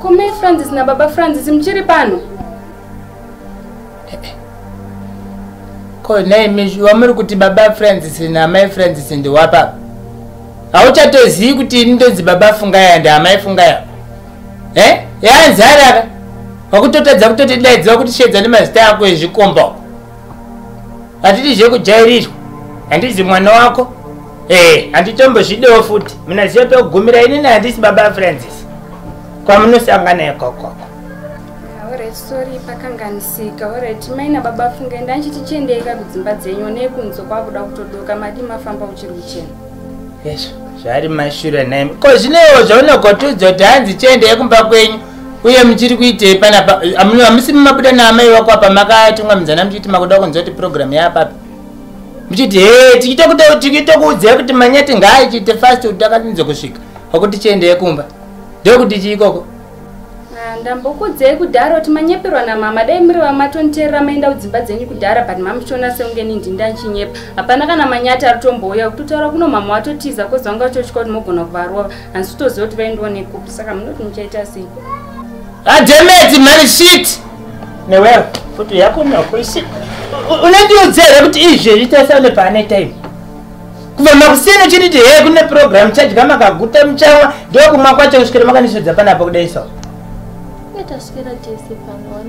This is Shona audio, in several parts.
komai francis nababa francis muchiri pano? Ko naimi wamuri kuti baba francis naamai francis ndiwapa hauchatozivi kuti ndonzi baba fungaya ndaamai fungaya? E yaanzaraka wakutotadza kutotidaidziwa kuti shedza nemazita ako ezvikomba hatiti zvekujairirwa handizi mwana wako? E handitombozvidewo futi. Munaziva pekugumira inini handisi baba francis kwamunosangana ikokoko sori pakanganisika orit mai nababa fungai ndanchiti chiendeka kudzimba dzenyu nekunzo kwakuda kutodoka madi mafamba uchiri uchena. Yesu zvari mashure naimi ko zvinewo zvaunogotudzwa kuti hanzi chiendei kumba kwenyu? Uye muchiri kuitei panapa hamusi mumabuda naamai wako apa makatumwa mudzana muchiti makuda kunzwa kuti purogiramu yaapapa muchiti he tichitokuudzai kuti manyati ngaaichite fast kuti takatinze kusvika. Wakuti chiendei kumba ndokuti chiikoko ndambokudzei kudhara kuti manyeperwa namama dai muri vamatonteerera maenda kudzimba dzenyu kudhara but mamuchiona seungeni ndindanchinyepa hapana kana manyati ari tombouya kutotaura kuno mama watotiza kozvanga uchotya kuti mogona kuvarova hansi kutoziva kuti vaindionekupi saka munoti muchaita sei ademeti mari shit! Newewo futi yakunokusi unandiudzere kuti izvezvi tasaune paane time kubva makusiyana chititi he kune program chadya makaguta muchamwa ndokumwa kwacho kusvikira makanisodza panapa kudaisawo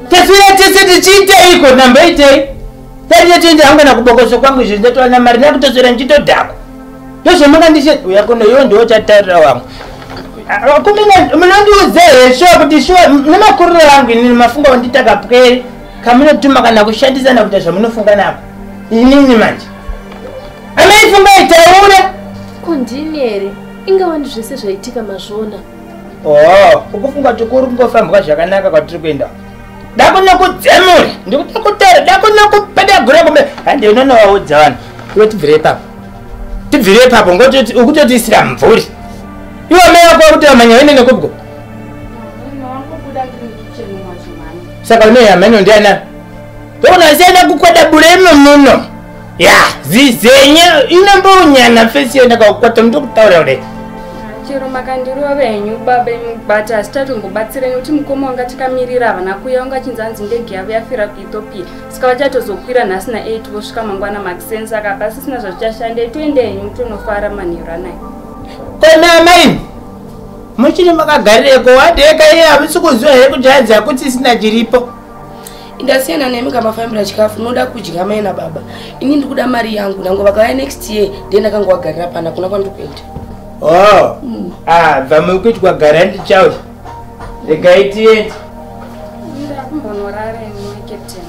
taswira tese tichiiteiko namboitei tatitoende hangana kubokoso kwangu izvo ndatowana mari nakutoswera ndichitodhakwa ndozvamakandishe uya kuno iwo ndiwo chatarira wamwe munondiudze hesho kuti shuwa nemakuriro angu inini mafunga onditakapwere kamunotuma kana kushandisana kuita zvamunofunga nako inini manje amaifunga itaura kondini here? Ingawandi zvese zvaitika mazvona. Oh ukufunga kuti kuri kungofambwa zvakanaka kwatiri kuenda. Dakuna kudzemura ndikuda kutaura dakuna kupadagura kumbe handi unonovaudza vanhu. Iwe tibvire ipapo. Tibvire ipapo ngoti ukutotiisira mvuri. Iwe mai wako wakuti amanya waine nekubwo saka unoyamhano ndiana ndokunasiana kukwada bure imomuno ya zizenya inombounyana fesi yonakakukwata mundokutaura kudai chero makandirova henyu baba but hasi tatombobatsireni kuti mukoma wanga tikamirira havana kuya ungachinzanzi ndege yavo yafira kuethiopia saka vachatozokwira nhasi na8 vosvika mangwana makisen saka pasisina zvazvichashandei toende henyu tonofara manheru anai kona maini muchiri makagareko wadheka iye havisi kuziva here kuti hanzi hakuti isina chiripo ndasiyana nemi kamafambira chikafu noda kudya mai nababa ini ndikuda mari yangu nango vakauya next year ndiye ndakanga wagarira pana kuna kwandiri kuenda o bva mukuti kwagara ndichauri regaitiende ndakumbonorareni captain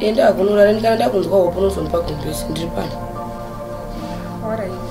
enda akunorara ndikana ndakunzwa hopo nozondipa gombesi ndiri pano. Alright